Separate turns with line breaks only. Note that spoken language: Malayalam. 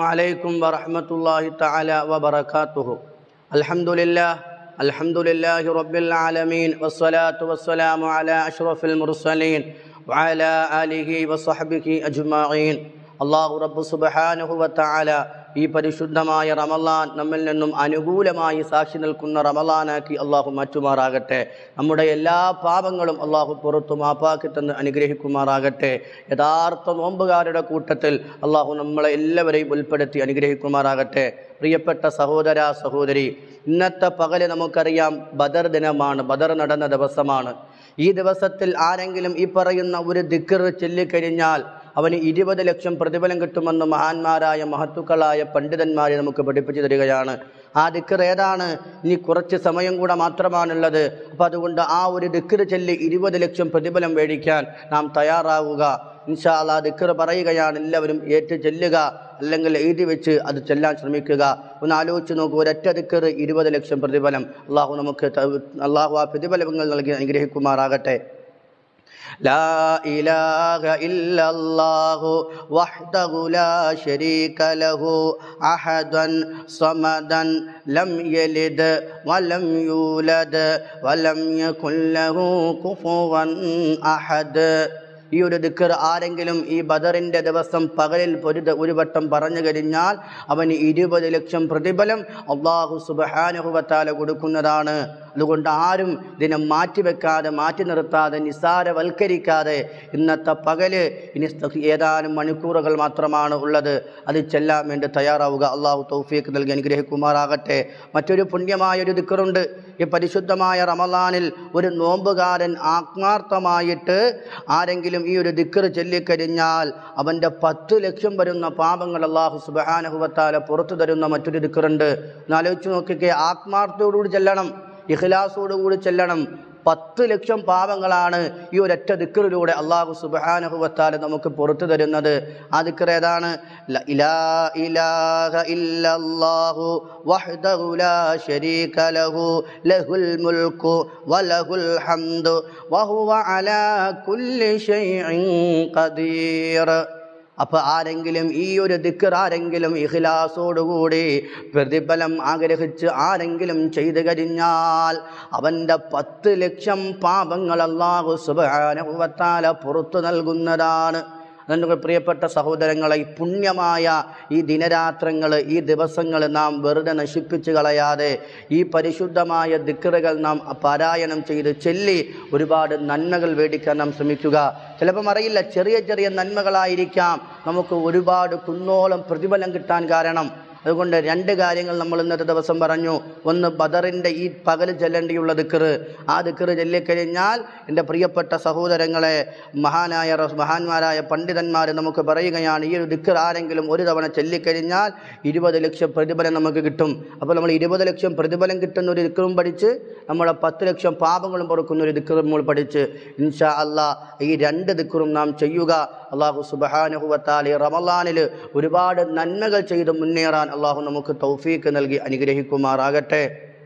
عليكم ورحمة الله تعالى وبركاته. الحمد لله الحمد لله رب العالمين والصلاة والسلام على أشرف المرسلين وعلى آله وصحبه أجمعين. الله رب سبحانه وتعالى ഈ പരിശുദ്ധമായ റമലാൻ നമ്മിൽ നിന്നും അനുകൂലമായി സാക്ഷി നിൽക്കുന്ന റമലാനാക്കി അള്ളാഹു മാറ്റുമാറാകട്ടെ. നമ്മുടെ എല്ലാ പാപങ്ങളും അള്ളാഹു പുറത്തു മാപ്പാക്കി തന്ന് അനുഗ്രഹിക്കുമാറാകട്ടെ. യഥാർത്ഥ നോമ്പുകാരുടെ കൂട്ടത്തിൽ അള്ളാഹു നമ്മളെ എല്ലാവരെയും ഉൾപ്പെടുത്തി അനുഗ്രഹിക്കുമാറാകട്ടെ. പ്രിയപ്പെട്ട സഹോദര സഹോദരി ഇന്നത്തെ പകൽ നമുക്കറിയാം ബദർ ദിനമാണ്. ബദർ നടന്ന ദിവസമാണ്. ഈ ദിവസത്തിൽ ആരെങ്കിലും ഈ പറയുന്ന ഒരു ദിക്കർ ചൊല്ലിക്കഴിഞ്ഞാൽ അവന് ഇരുപത് ലക്ഷം പ്രതിഫലം കിട്ടുമെന്ന് മഹാന്മാരായ മഹത്തുക്കളായ പണ്ഡിതന്മാരെ നമുക്ക് പഠിപ്പിച്ചു തരികയാണ്. ആ ദിക്കർ ഏതാണ്? ഇനി കുറച്ച് സമയം കൂടെ മാത്രമാണുള്ളത്. അപ്പം അതുകൊണ്ട് ആ ഒരു ദിക്കർ ചൊല്ലി ഇരുപത് ലക്ഷം പ്രതിഫലം മേടിക്കാൻ നാം തയ്യാറാവുക. ഇൻഷാ അല്ലാ ദിക്കർ പറയുകയാണ് എല്ലാവരും ഏറ്റു ചെല്ലുക അല്ലെങ്കിൽ എഴുതി വെച്ച് അത് ചെല്ലാൻ ശ്രമിക്കുക. ഒന്ന് ആലോചിച്ച് നോക്കൂ ഒരൊറ്റ ദിക്കർ ഇരുപത് ലക്ഷം പ്രതിഫലം. അള്ളാഹു നമുക്ക് അള്ളാഹു ആ പ്രതിഫലങ്ങൾ നൽകി അനുഗ്രഹിക്കുമാറാകട്ടെ. لا إله إلا الله وحده لا شريك له أحدا صمدا لم يلد ولم يولد ولم يكن له كفوا أحد ഈ ഒരു ദിക്കർ ആരെങ്കിലും ഈ ബദറിന്റെ ദിവസം പകലിൽ ഒരു ഒരു വട്ടം പറഞ്ഞു കഴിഞ്ഞാൽ അവന് ഇരുപത് ലക്ഷം പ്രതിഫലം അള്ളാഹു സുബഹാനുഭവത്താല കൊടുക്കുന്നതാണ്. അതുകൊണ്ട് ആരും ഇതിനെ മാറ്റിവെക്കാതെ മാറ്റി നിർത്താതെ നിസ്സാരവൽക്കരിക്കാതെ ഇന്നത്തെ പകൽ ഇനി ഏതാനും മണിക്കൂറുകൾ മാത്രമാണ് ഉള്ളത്. അത് ചെല്ലാൻ വേണ്ടി തയ്യാറാവുക. അള്ളാഹു തൗഫീഖ് നൽകി അനുഗ്രഹിക്കുമാറാകട്ടെ. മറ്റൊരു പുണ്യമായ ഒരു ദിക്കറുണ്ട് ഈ പരിശുദ്ധമായ റമദാനിൽ ഒരു നോമ്പുകാരൻ ആത്മാർത്ഥമായിട്ട് ആരെങ്കിലും ഈ ഒരു ദിക്കർ ചൊല്ലിക്കഴിഞ്ഞാൽ അവന്റെ പത്ത് ലക്ഷം വരുന്ന പാപങ്ങൾ അള്ളാഹു സുബാനഹുവത്താല പുറത്തു തരുന്ന മറ്റൊരു ദിക്കറുണ്ട് ഒന്ന് ആലോചിച്ച് നോക്കിക്കേ ആത്മാർത്ഥയോടുകൂടി ചെല്ലണം. ഇഖ്ലാസോടുകൂടി ചെല്ലണം. പത്ത് ലക്ഷം പാപങ്ങളാണ് ഈ ഒരൊറ്റ ദിക്കറിലൂടെ അള്ളാഹു സുബാനഹുവത്താല നമുക്ക് പുറത്തു തരുന്നത്. ആ ദിക്കർ ഏതാണ്? ഹംദു അലാ കുല്ലി ഷൈഇൻ ഖദീർ. അപ്പൊ ആരെങ്കിലും ഈ ഒരു ദിക്കർ ആരെങ്കിലും ഇഖിലാസോടുകൂടി പ്രതിഫലം ആഗ്രഹിച്ച് ആരെങ്കിലും ചെയ്തു കഴിഞ്ഞാൽ അവന്റെ പത്ത് ലക്ഷം പാപങ്ങൾ അള്ളാഹു സുബാനുവത്താല പുറത്തു നൽകുന്നതാണ്. അതുകൊണ്ട് പ്രിയപ്പെട്ട സഹോദരങ്ങളെ ഈ പുണ്യമായ ഈ ദിനരാത്രങ്ങൾ ഈ ദിവസങ്ങൾ നാം വെറുതെ നശിപ്പിച്ച് കളയാതെ ഈ പരിശുദ്ധമായ ദിക്കറുകൾ നാം പാരായണം ചെയ്ത് ചൊല്ലി ഒരുപാട് നന്മകൾ മേടിക്കാൻ നാം ശ്രമിക്കുക. ചിലപ്പം അറിയില്ല ചെറിയ ചെറിയ നന്മകളായിരിക്കാം. നമുക്ക് ഒരുപാട് കുന്നോളം പ്രതിഫലം കിട്ടാൻ കാരണം അതുകൊണ്ട് രണ്ട് കാര്യങ്ങൾ നമ്മൾ ഇന്നത്തെ ദിവസം പറഞ്ഞു. ഒന്ന് ബദറിന്റെ ഈ പകൽ ചെല്ലേണ്ടിയുള്ള ദിക്കറ് ആ ദിക്കറ് ചൊല്ലിക്കഴിഞ്ഞാൽ എന്റെ പ്രിയപ്പെട്ട സഹോദരങ്ങളെ മഹാനായ മഹാന്മാരായ പണ്ഡിതന്മാർ നമുക്ക് പറയുകയാണ് ഈ ഒരു ദിക്കർ ആരെങ്കിലും ഒരു തവണ ചൊല്ലിക്കഴിഞ്ഞാൽ ഇരുപത് ലക്ഷം പ്രതിഫലം നമുക്ക് കിട്ടും. അപ്പോൾ നമ്മൾ ഇരുപത് ലക്ഷം പ്രതിഫലം കിട്ടുന്ന ഒരു ദിക്കറും പഠിച്ച് നമ്മളെ പത്ത് ലക്ഷം പാപങ്ങളും പൊറുക്കുന്ന ഒരു ദിക്കറും നമ്മൾ പഠിച്ച് ഇൻഷാ അല്ലാ ഈ രണ്ട് ദിക്കറും നാം ചെയ്യുക. അള്ളാഹു സുബഹാനുഹുവത്താലി റമലാനിൽ ഒരുപാട് നന്മകൾ ചെയ്ത് മുന്നേറാൻ അള്ളാഹു നമുക്ക് തൗഫീക്ക് നൽകി അനുഗ്രഹിക്കുമാറാകട്ടെ.